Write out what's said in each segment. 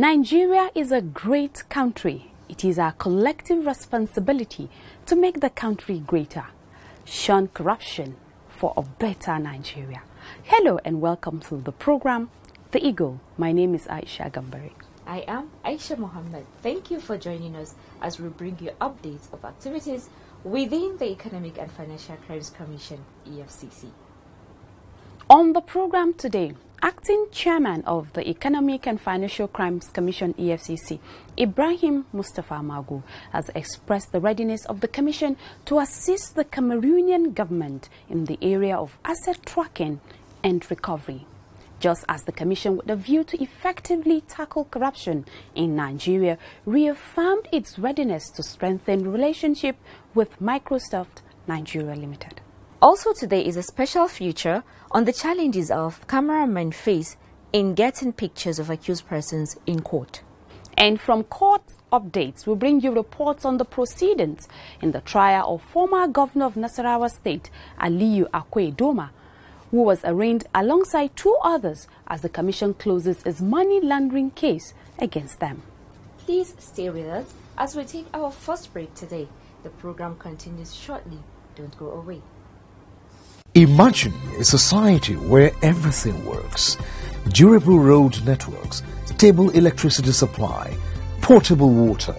Nigeria is a great country. It is our collective responsibility to make the country greater. Shun corruption for a better Nigeria. Hello and welcome to the program, The Eagle. My name is Aisha Gambari. I am Aisha Mohammed. Thank you for joining us as we bring you updates of activities within the Economic and Financial Crimes Commission, EFCC. On the program today, Acting Chairman of the Economic and Financial Crimes Commission EFCC, Ibrahim Mustafa Magu, has expressed the readiness of the Commission to assist the Cameroonian government in the area of asset tracking and recovery. Just as the Commission, with a view to effectively tackle corruption in Nigeria, reaffirmed its readiness to strengthen relationship with Microsoft Nigeria Limited. Also today is a special feature on the challenges of cameramen face in getting pictures of accused persons in court. And from court updates, we bring you reports on the proceedings in the trial of former governor of Nasarawa State, Aliyu Akwe Doma, who was arraigned alongside two others as the commission closes its money laundering case against them. Please stay with us as we take our first break today. The program continues shortly. Don't go away. Imagine a society where everything works. Durable road networks, stable electricity supply, portable water,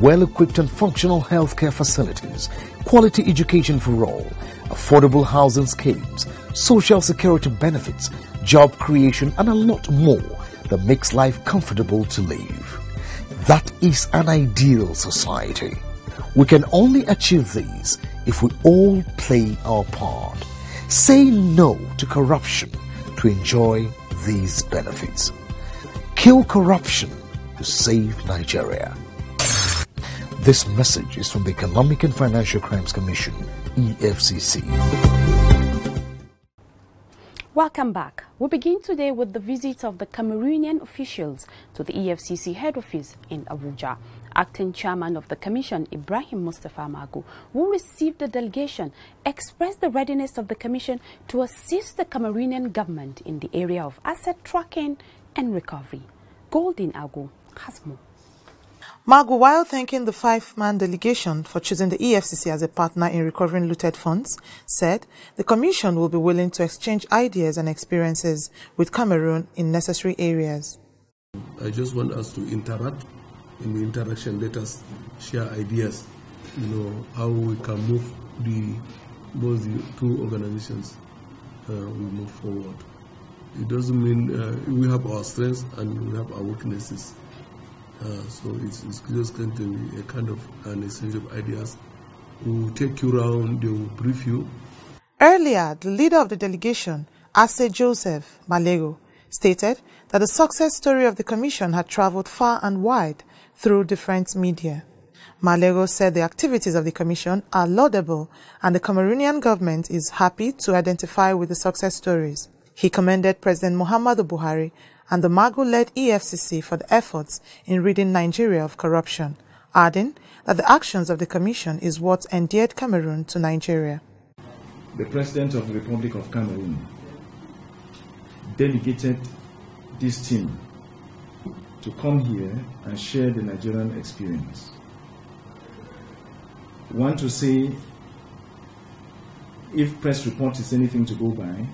well-equipped and functional healthcare facilities, quality education for all, affordable housing schemes, social security benefits, job creation and a lot more that makes life comfortable to live. That is an ideal society. We can only achieve these if we all play our part. Say no to corruption to enjoy these benefits. Kill corruption to save Nigeria. This message is from the Economic and Financial Crimes Commission, EFCC. Welcome back. We begin today with the visit of the Cameroonian officials to the EFCC head office in Abuja. Acting chairman of the commission, Ibrahim Mustafa Magu, who received the delegation, expressed the readiness of the commission to assist the Cameroonian government in the area of asset tracking and recovery. Golden Agu has more. Magu, while thanking the five-man delegation for choosing the EFCC as a partner in recovering looted funds, said the Commission will be willing to exchange ideas and experiences with Cameroon in necessary areas. I just want us to interact in the interaction, let us share ideas, you know, how we can move the both the two organizations uh, we move forward. It doesn't mean uh, we have our strengths and we have our weaknesses. Uh, so it's, it's, just going to be a kind of an exchange of ideas. We will take you around, they will brief you. Earlier, the leader of the delegation, Ase Joseph Malego, stated that the success story of the commission had traveled far and wide through different media. Malego said the activities of the commission are laudable and the Cameroonian government is happy to identify with the success stories. He commended President Muhammadu Buhari and the Magu-led EFCC for the efforts in ridding Nigeria of corruption, adding that the actions of the commission is what endeared Cameroon to Nigeria. The President of the Republic of Cameroon delegated this team to come here and share the Nigerian experience. Want to say, if press report is anything to go by,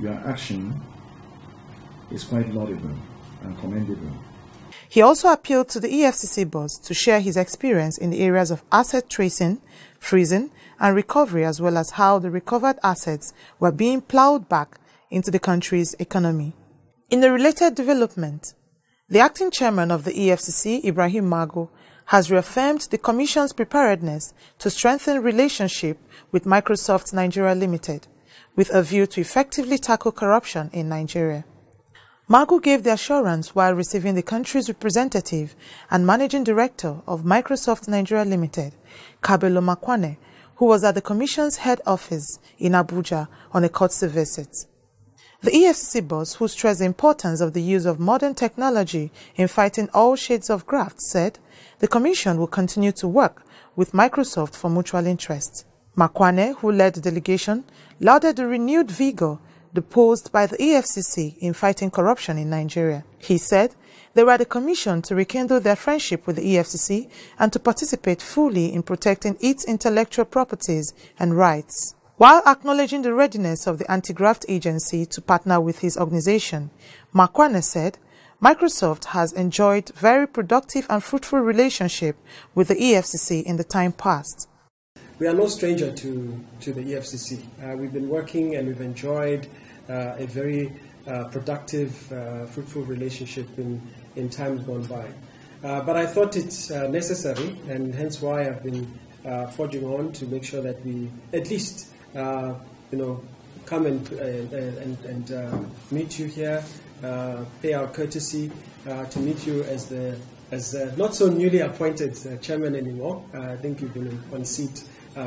your action is quite laudable and commendable. He also appealed to the EFCC boss to share his experience in the areas of asset tracing, freezing, and recovery, as well as how the recovered assets were being plowed back into the country's economy. In a related development, the acting chairman of the EFCC, Ibrahim Magu, has reaffirmed the Commission's preparedness to strengthen relationship with Microsoft Nigeria Limited, with a view to effectively tackle corruption in Nigeria. Magu gave the assurance while receiving the country's representative and managing director of Microsoft Nigeria Limited, Kabelo Makwane, who was at the Commission's head office in Abuja on a courtesy visit. The EFCC boss, who stressed the importance of the use of modern technology in fighting all shades of graft, said the Commission will continue to work with Microsoft for mutual interest. Makwane, who led the delegation, lauded the renewed vigor deposed by the EFCC in fighting corruption in Nigeria. He said they were the commission to rekindle their friendship with the EFCC and to participate fully in protecting its intellectual properties and rights. While acknowledging the readiness of the anti-graft agency to partner with his organization, Makwane said Microsoft has enjoyed very productive and fruitful relationship with the EFCC in the time past. We are no stranger to, to the EFCC. Uh, we've been working and we've enjoyed a very uh, productive, uh, fruitful relationship in, in times gone by. Uh, but I thought it's uh, necessary, and hence why I've been forging on to make sure that we at least, you know, come and, and, and meet you here, pay our courtesy to meet you as the as uh, not so newly appointed uh, chairman anymore. Uh, I think you've been on seat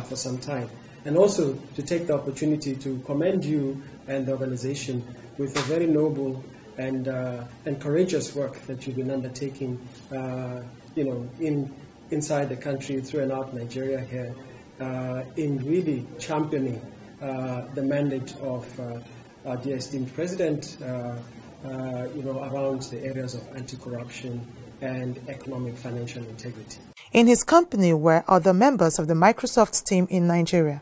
for some time. And also to take the opportunity to commend you and the organization with a very noble and, uh, and courageous work that you've been undertaking, uh, you know, in, inside the country, through and out Nigeria here, uh, in really championing uh, the mandate of uh, our dear esteemed president, uh, you know, around the areas of anti-corruption and economic financial integrity. In his company were other members of the Microsoft team in Nigeria.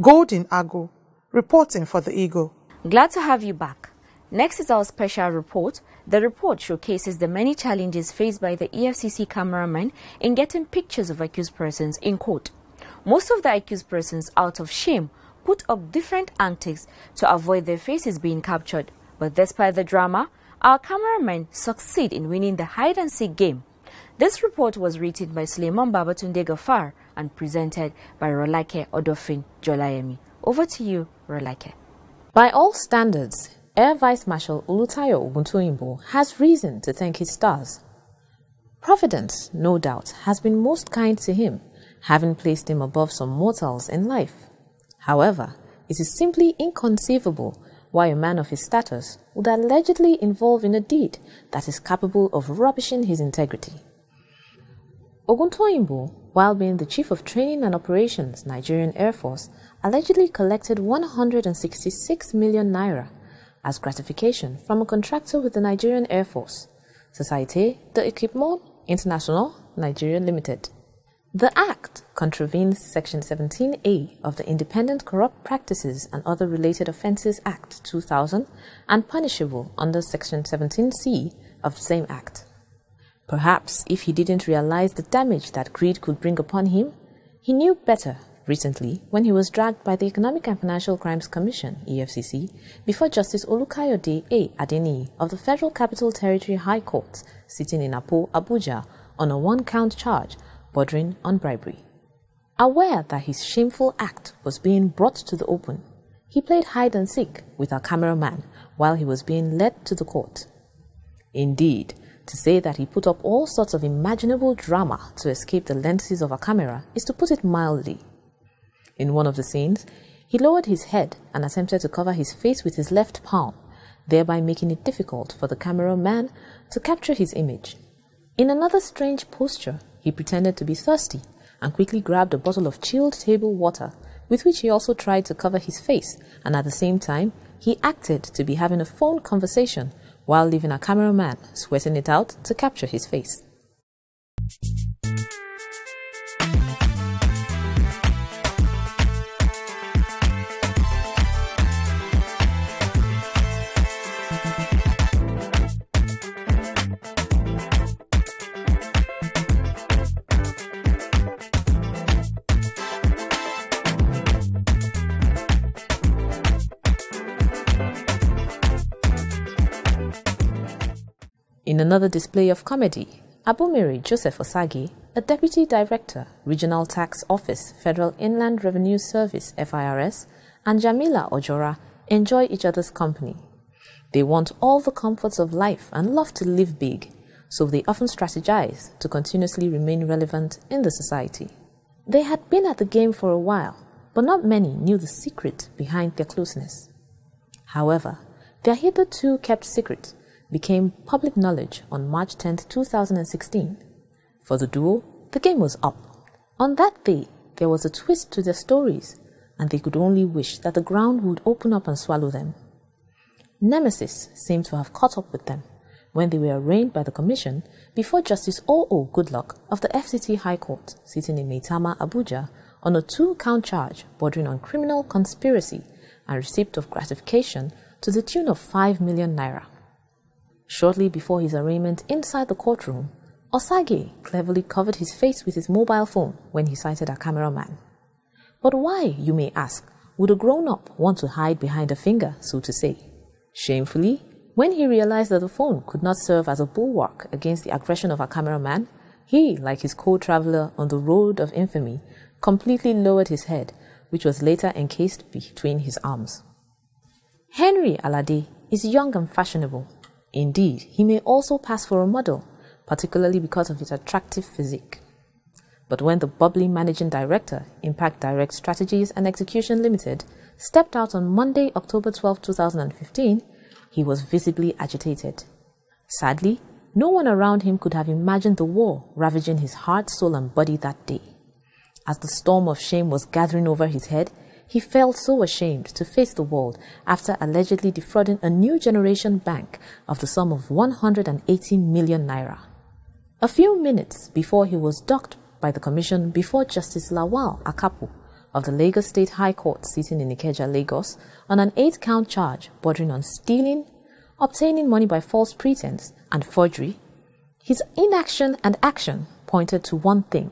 Golden Agu, reporting for the Eagle. Glad to have you back. Next is our special report. The report showcases the many challenges faced by the EFCC cameraman in getting pictures of accused persons in court. Most of the accused persons, out of shame, put up different antics to avoid their faces being captured. But despite the drama, our cameramen succeed in winning the hide and seek game. This report was written by Suleiman Babatunde Gafar and presented by Rolake Odofin Jolayemi. Over to you, Rolake. By all standards, Air Vice Marshal Olutayo Oguntoyinbo has reason to thank his stars. Providence, no doubt, has been most kind to him, having placed him above some mortals in life. However, it is simply inconceivable why a man of his status would allegedly involve in a deed that is capable of rubbishing his integrity. Oguntoyinbo, while being the Chief of Training and Operations, Nigerian Air Force, allegedly collected 166 million naira as gratification from a contractor with the Nigerian Air Force, Societe d'Equipement International Nigeria Limited. The Act contravenes Section 17A of the Independent Corrupt Practices and Other Related Offences Act 2000 and punishable under Section 17C of the same Act. Perhaps if he didn't realize the damage that greed could bring upon him, he knew better recently when he was dragged by the Economic and Financial Crimes Commission, EFCC, before Justice Olukayode A. Adeniyi of the Federal Capital Territory High Court, sitting in Apo, Abuja, on a one-count charge bordering on bribery. Aware that his shameful act was being brought to the open, he played hide and seek with our cameraman while he was being led to the court. Indeed, to say that he put up all sorts of imaginable drama to escape the lenses of a camera is to put it mildly. In one of the scenes, he lowered his head and attempted to cover his face with his left palm, thereby making it difficult for the cameraman to capture his image. In another strange posture, he pretended to be thirsty and quickly grabbed a bottle of chilled table water, with which he also tried to cover his face, and at the same time, he acted to be having a phone conversation while leaving a cameraman sweating it out to capture his face. Another display of comedy, Abumiri Joseph Osagi, a Deputy Director, Regional Tax Office, Federal Inland Revenue Service FIRS, and Jamila Ojora enjoy each other's company. They want all the comforts of life and love to live big, so they often strategize to continuously remain relevant in the society. They had been at the game for a while, but not many knew the secret behind their closeness. However, they their hitherto kept secret became public knowledge on March 10, 2016. For the duo, the game was up. On that day, there was a twist to their stories, and they could only wish that the ground would open up and swallow them. Nemesis seemed to have caught up with them when they were arraigned by the Commission before Justice O.O. Goodluck of the FCT High Court, sitting in Maitama, Abuja, on a two count charge bordering on criminal conspiracy and receipt of gratification to the tune of 5 million naira. Shortly before his arraignment inside the courtroom, Osage cleverly covered his face with his mobile phone when he sighted a cameraman. But why, you may ask, would a grown up want to hide behind a finger, so to say? Shamefully, when he realized that the phone could not serve as a bulwark against the aggression of a cameraman, he, like his co traveler on the road of infamy, completely lowered his head, which was later encased between his arms. Henry Alade is young and fashionable. Indeed, he may also pass for a model, particularly because of his attractive physique. But when the bubbly managing director, Impact Direct Strategies and Execution Limited, stepped out on Monday, October 12, 2015, he was visibly agitated. Sadly, no one around him could have imagined the war ravaging his heart, soul, and body that day. As the storm of shame was gathering over his head, he felt so ashamed to face the world after allegedly defrauding a new generation bank of the sum of 180 million naira. A few minutes before he was docked by the commission before Justice Lawal Akapo of the Lagos State High Court sitting in Ikeja, Lagos, on an eight count charge bordering on stealing, obtaining money by false pretense, and forgery, his inaction and action pointed to one thing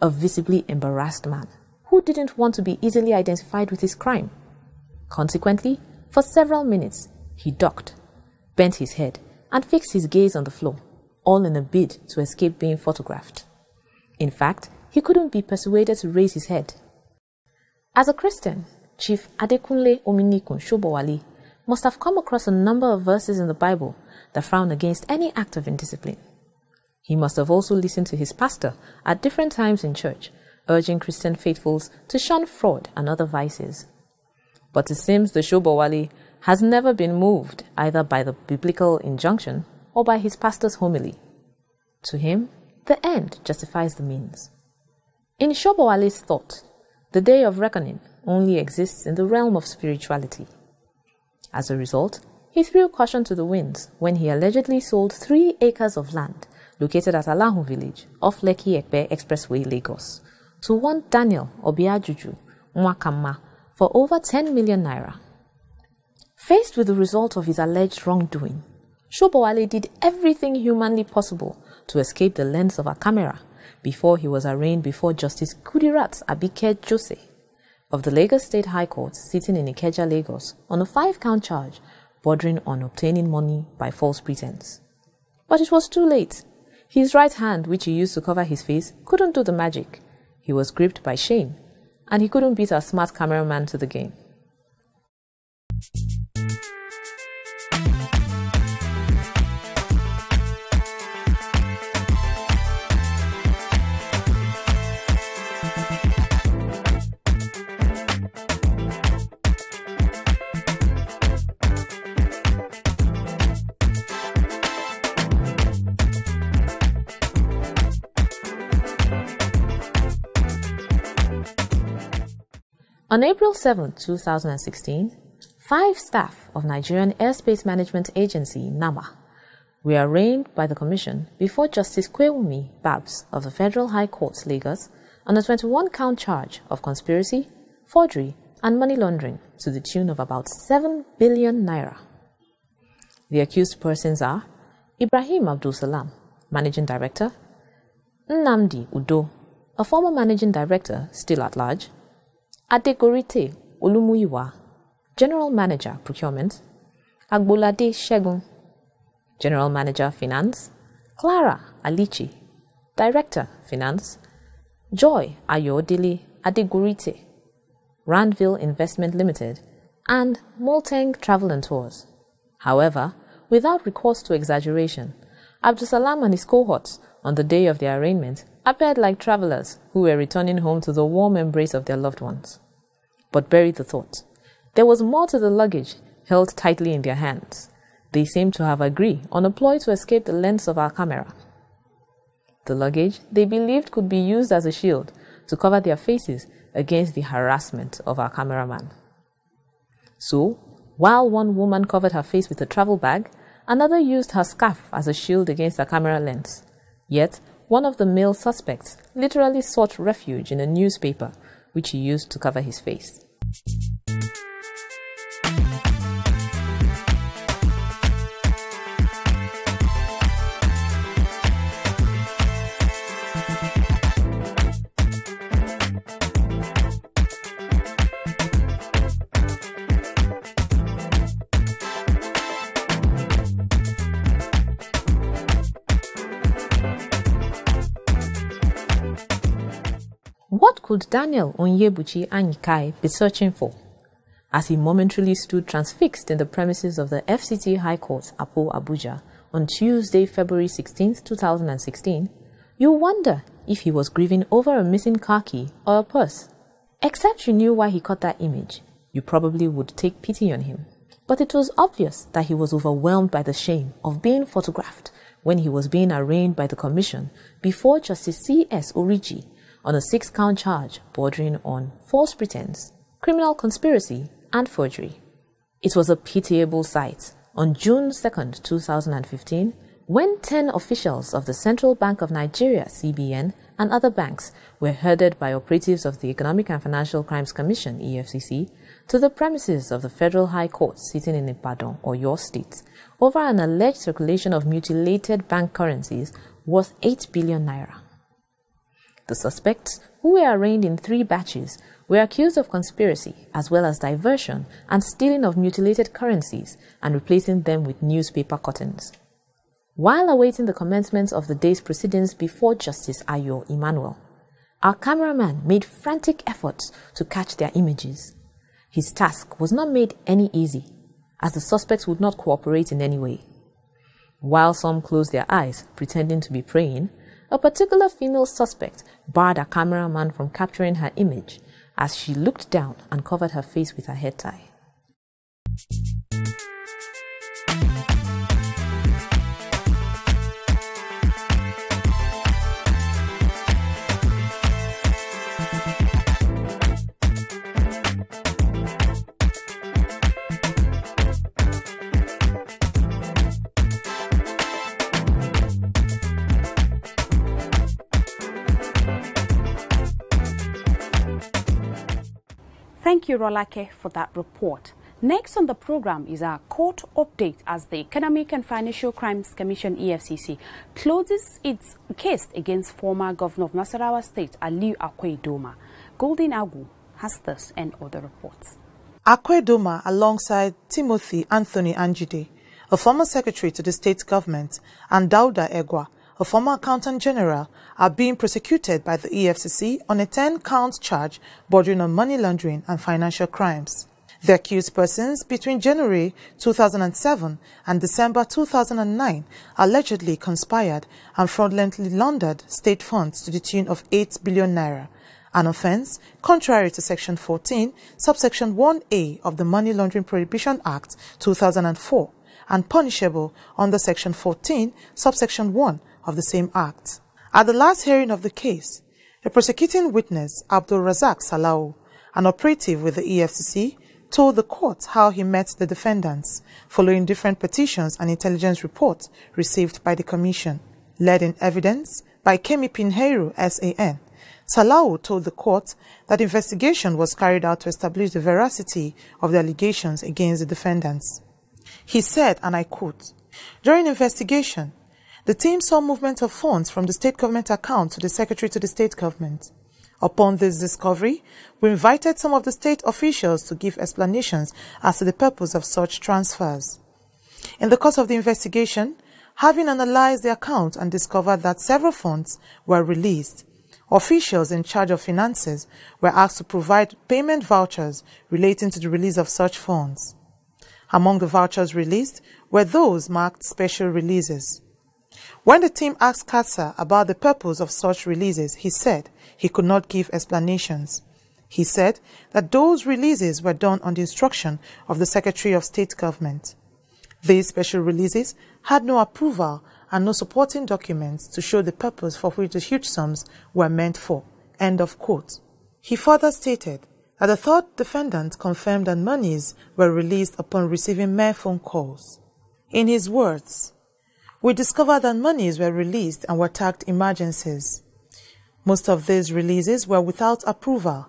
a visibly embarrassed man who didn't want to be easily identified with his crime. Consequently, for several minutes, he ducked, bent his head, and fixed his gaze on the floor, all in a bid to escape being photographed. In fact, he couldn't be persuaded to raise his head. As a Christian, Chief Adekunle Ominikun Shobowale must have come across a number of verses in the Bible that frown against any act of indiscipline. He must have also listened to his pastor at different times in church, urging Christian faithfuls to shun fraud and other vices. But it seems the Shobowale has never been moved either by the biblical injunction or by his pastor's homily. To him, the end justifies the means. In Shobowale's thought, the day of reckoning only exists in the realm of spirituality. As a result, he threw caution to the winds when he allegedly sold three acres of land located at Alahun village off Lekki Epe Expressway, Lagos, to one Daniel Obiajuju Mwakama for over 10 million naira. Faced with the result of his alleged wrongdoing, Shobowale did everything humanly possible to escape the lens of a camera before he was arraigned before Justice Kudirat Abike Jose of the Lagos State High Court sitting in Ikeja, Lagos on a five-count charge bordering on obtaining money by false pretense. But it was too late. His right hand, which he used to cover his face, couldn't do the magic. He was gripped by shame, and he couldn't beat a smart cameraman to the game. On April 7, 2016, five staff of Nigerian Airspace Management Agency, NAMA, were arraigned by the Commission before Justice Kuewumi Babs of the Federal High Court, Lagos, on a 21 count charge of conspiracy, forgery, and money laundering to the tune of about 7 billion naira. The accused persons are Ibrahim Abdul Salam, Managing Director, Nnamdi Udo, a former Managing Director still at large, Adegorite Olumuyiwa, General Manager Procurement, Agbolade Shegun, General Manager Finance, Clara Alichi, Director Finance, Joy Ayodili Adegurite, Randville Investment Limited, and Molteng Travel and Tours. However, without recourse to exaggeration, Abdusalam and his cohorts, on the day of their arraignment, appeared like travelers who were returning home to the warm embrace of their loved ones. But bury the thought. There was more to the luggage held tightly in their hands. They seemed to have agreed on a ploy to escape the lens of our camera. The luggage they believed could be used as a shield to cover their faces against the harassment of our cameraman. So, while one woman covered her face with a travel bag, another used her scarf as a shield against the camera lens. Yet, one of the male suspects literally sought refuge in a newspaper, which he used to cover his face. Could Daniel Onyebuchi Anyikai be searching for? As he momentarily stood transfixed in the premises of the FCT High Court, Apo Abuja, on Tuesday, February 16, 2016, you wonder if he was grieving over a missing car key or a purse. Except you knew why he caught that image, you probably would take pity on him. But it was obvious that he was overwhelmed by the shame of being photographed when he was being arraigned by the Commission before Justice C.S. Oriji on a six count charge bordering on false pretense, criminal conspiracy, and forgery. It was a pitiable sight on June 2, 2015, when 10 officials of the Central Bank of Nigeria, CBN, and other banks were herded by operatives of the Economic and Financial Crimes Commission, EFCC, to the premises of the Federal High Court sitting in Ibadan Oyo state over an alleged circulation of mutilated bank currencies worth 8 billion naira. The suspects, who were arraigned in three batches, were accused of conspiracy as well as diversion and stealing of mutilated currencies and replacing them with newspaper cuttings. While awaiting the commencement of the day's proceedings before Justice Ayo Emmanuel, our cameraman made frantic efforts to catch their images. His task was not made any easy, as the suspects would not cooperate in any way. While some closed their eyes, pretending to be praying, a particular female suspect barred a cameraman from capturing her image as she looked down and covered her face with her head tie. Thank you, Rolake, for that report. Next on the program is our court update as the Economic and Financial Crimes Commission EFCC closes its case against former governor of Nasarawa State, Aliyu Akwe Golden Agu has this and other reports. Akwe alongside Timothy Anthony Anjide, a former secretary to the state government, and Dauda Egwa, a former accountant general, are being prosecuted by the EFCC on a 10-count charge bordering on money laundering and financial crimes. The accused persons between January 2007 and December 2009 allegedly conspired and fraudulently laundered state funds to the tune of 8 billion naira, an offense contrary to Section 14, subsection 1A of the Money Laundering Prohibition Act 2004 and punishable under Section 14, subsection 1 of the same act. At the last hearing of the case, a prosecuting witness, Abdul Razak Salau, an operative with the EFCC, told the court how he met the defendants following different petitions and intelligence reports received by the commission. Led in evidence by Kemi Pinheiro, SAN, Salau told the court that investigation was carried out to establish the veracity of the allegations against the defendants. He said, and I quote, During investigation, the team saw movement of funds from the state government account to the secretary to the state government. Upon this discovery, we invited some of the state officials to give explanations as to the purpose of such transfers. In the course of the investigation, having analyzed the account and discovered that several funds were released. Officials in charge of finances were asked to provide payment vouchers relating to the release of such funds. Among the vouchers released were those marked special releases. When the team asked Katsa about the purpose of such releases, he said he could not give explanations. He said that those releases were done on the instruction of the Secretary of State Government. These special releases had no approval and no supporting documents to show the purpose for which the huge sums were meant for. End of quote. He further stated that the third defendant confirmed that monies were released upon receiving mere phone calls. In his words, we discovered that monies were released and were tagged emergencies. Most of these releases were without approval.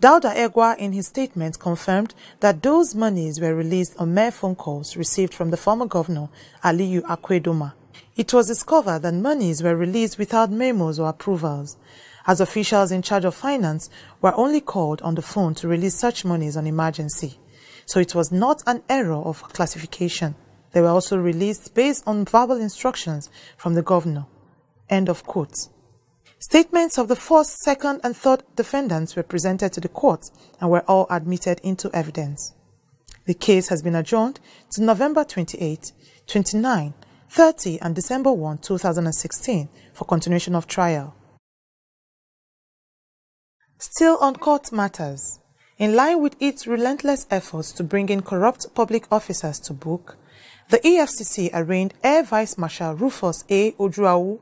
Dauda Egwa in his statement confirmed that those monies were released on mere phone calls received from the former governor Aliyu Akwe Doma. It was discovered that monies were released without memos or approvals, as officials in charge of finance were only called on the phone to release such monies on emergency. So it was not an error of classification. They were also released based on verbal instructions from the governor. End of quote. Statements of the first, second, and third defendants were presented to the court and were all admitted into evidence. The case has been adjourned to November 28, 29, 30, and December 1, 2016 for continuation of trial. Still on court matters, in line with its relentless efforts to bring in corrupt public officers to book, the EFCC arraigned Air Vice Marshal Rufus A. Ojuawo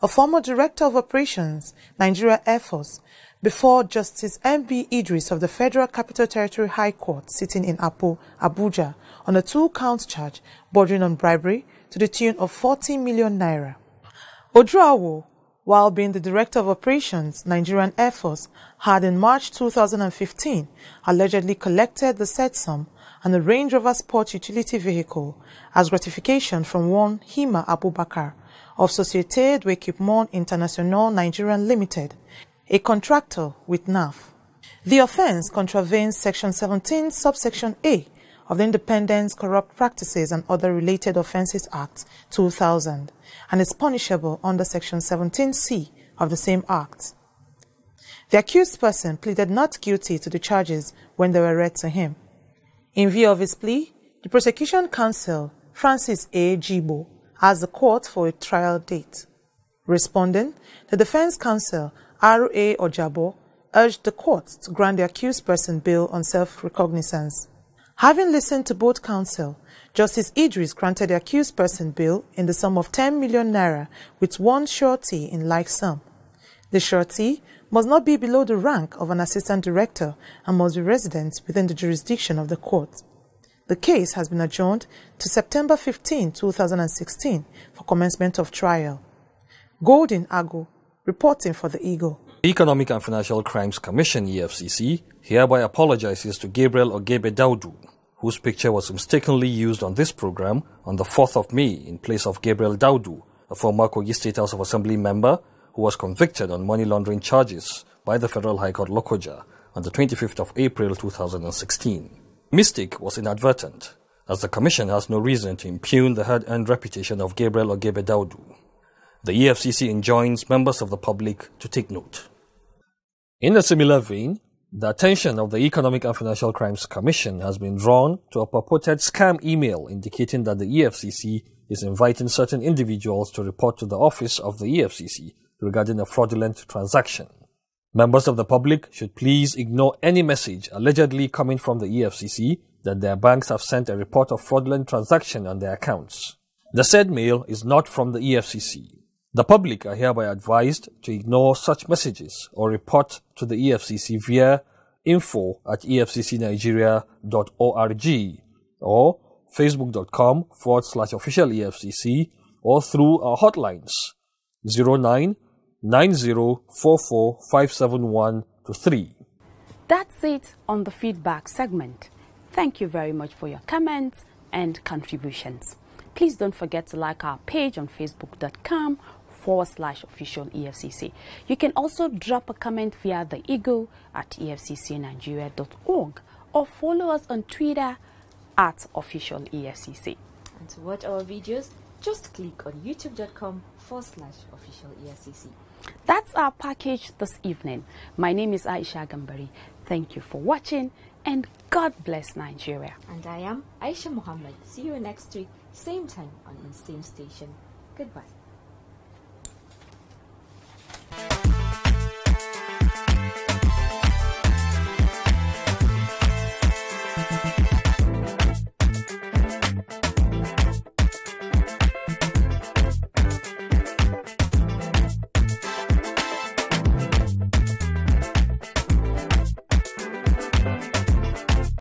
a former Director of Operations, Nigeria Air Force, before Justice M.B. Idris of the Federal Capital Territory High Court sitting in Apo, Abuja, on a two-count charge bordering on bribery to the tune of 40 million naira. Ojuawo, while being the Director of Operations, Nigerian Air Force, had in March 2015 allegedly collected the said sum and a Range Rover Sport utility vehicle as gratification from one Hima Abubakar, of Société d'Equipement International Nigerian Limited, a contractor with NAF. The offense contravenes Section 17, subsection A of the Independence, Corrupt Practices and Other Related Offences Act 2000 and is punishable under Section 17C of the same Act. The accused person pleaded not guilty to the charges when they were read to him. In view of his plea, the prosecution counsel, Francis A. Jibo, asked the court for a trial date. Responding, the defense counsel, R.A. Ojabo, urged the court to grant the accused person bail on self-recognizance. Having listened to both counsel, Justice Idris granted the accused person bail in the sum of 10 million naira with one surety in like sum. The surety must not be below the rank of an assistant director and must be resident within the jurisdiction of the court. The case has been adjourned to September 15, 2016 for commencement of trial. Golden Agu, reporting for the Eagle. Economic and Financial Crimes Commission EFCC hereby apologizes to Gabriel Ogebe Daudu, whose picture was mistakenly used on this program on the 4th of May in place of Gabriel Daudu, a former Kogi State House of Assembly member who was convicted on money laundering charges by the Federal High Court Lokoja on the 25th of April 2016. Mistake was inadvertent, as the Commission has no reason to impugn the hard-earned reputation of Gabriel Ogebe Daudu. The EFCC enjoins members of the public to take note. In a similar vein, the attention of the Economic and Financial Crimes Commission has been drawn to a purported scam email indicating that the EFCC is inviting certain individuals to report to the office of the EFCC regarding a fraudulent transaction. Members of the public should please ignore any message allegedly coming from the EFCC that their banks have sent a report of fraudulent transaction on their accounts. The said mail is not from the EFCC. The public are hereby advised to ignore such messages or report to the EFCC via info at efccnigeria.org or facebook.com forward slash official EFCC or through our hotlines 09 9044571 to 3. That's it on the feedback segment. Thank you very much for your comments and contributions. Please don't forget to like our page on facebook.com forward slash official EFCC. You can also drop a comment via the eagle at efccnigeria.org or follow us on Twitter at official EFCC. And to watch our videos, just click on youtube.com forward slash official EFCC. That's our package this evening. My name is Aisha Gambari. Thank you for watching and God bless Nigeria. And I am Aisha Muhammad. See you next week, same time on the same station. Goodbye.